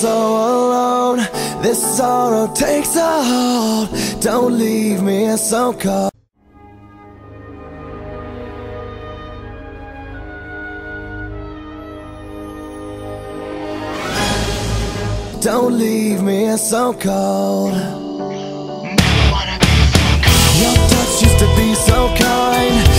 so alone. This sorrow takes a hold. Don't leave me so cold. Don't leave me so cold. Your touch used to be so kind.